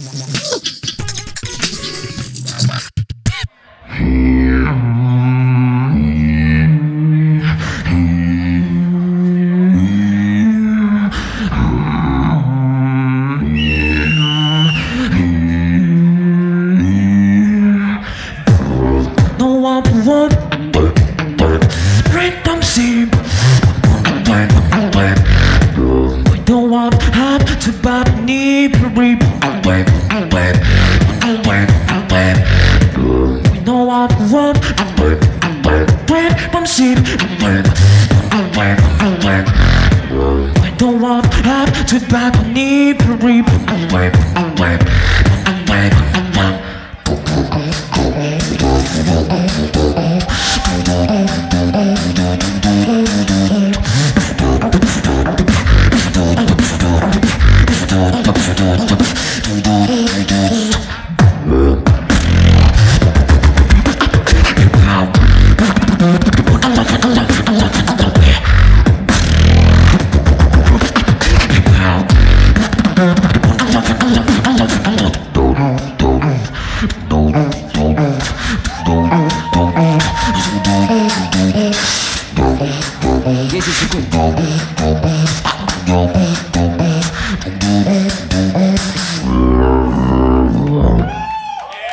ハハハハ! hop to bop knee reap. I'll I'll I'll I'll. We know what what I'll I'll web, web, I'm sheep. I'll I'll I'll web. To back knee reap. I'll I'll I'll I'll. Десять секунд.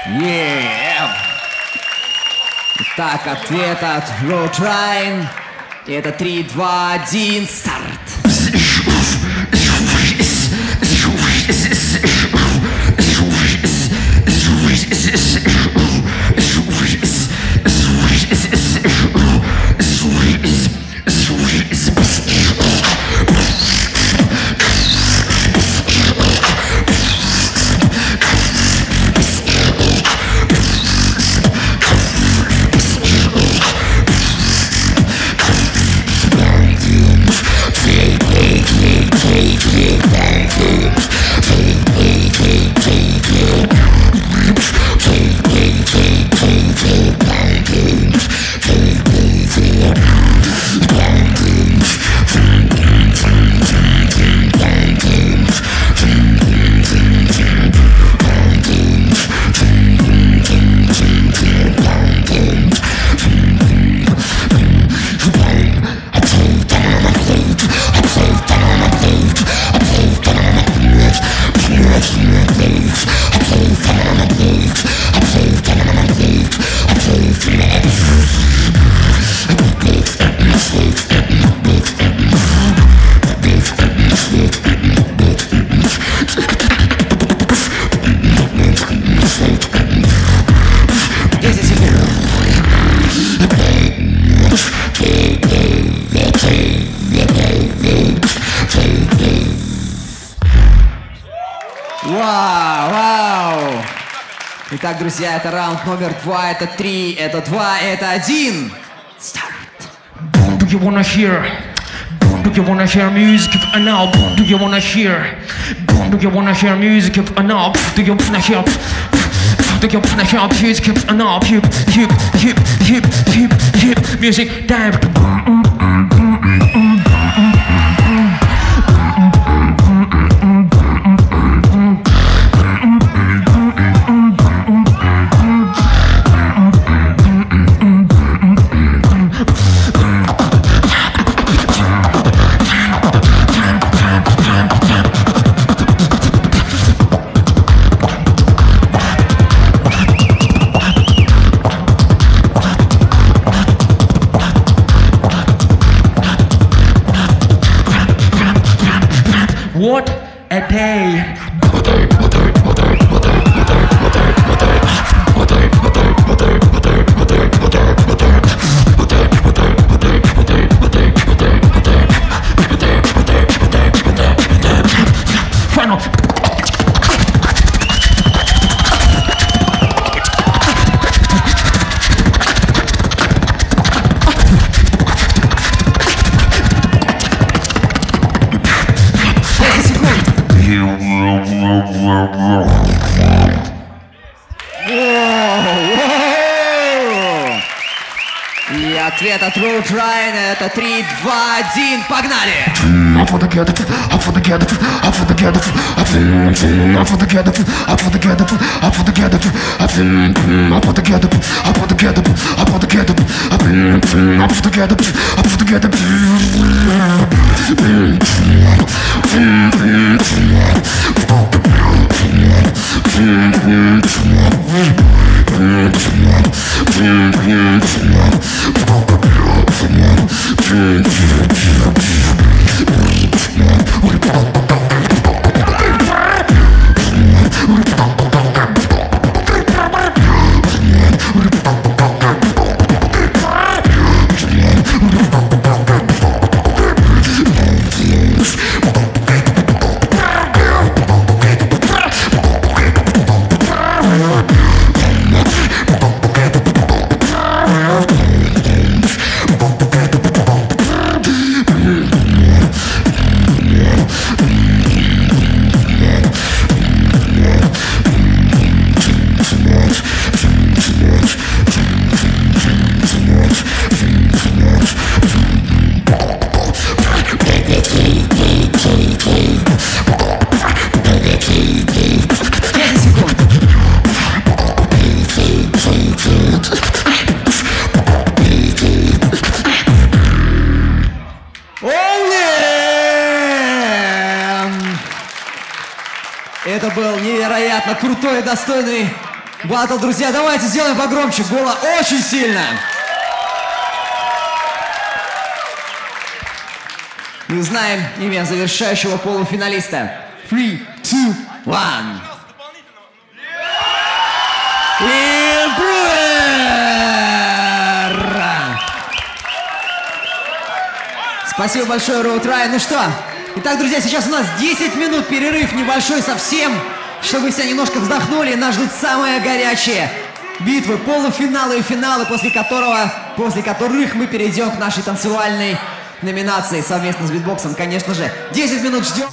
Yeah. Итак, ответ от Road. И это 3, 2, 1, старт. Вау, вау! Итак, друзья, это раунд номер два, это три, это два, это один. Старт. Do you wanna hear? Do you wanna hear music of an album? Do you wanna hear? Do you wanna hear music of an album? Do you wanna hear? Do you wanna hear music of an album? Hip, hip, hip, hip, hip, hip, music time. What a day! Ответ от Road Ryan это 3, 2, 1, погнали! Это был невероятно крутой и достойный батл, друзья. Давайте сделаем погромче. Было очень сильно. Мы знаем имя завершающего полуфиналиста. Three, two, one. Импровер! Спасибо большое, Роуд Райан. Ну что, итак, друзья, сейчас у нас 10 минут перерыв небольшой совсем, чтобы все немножко вздохнули. Нас ждут самые горячие битвы, полуфиналы и финалы, после которого, после которых мы перейдем к нашей танцевальной номинации совместно с битбоксом, конечно же. 10 минут ждем.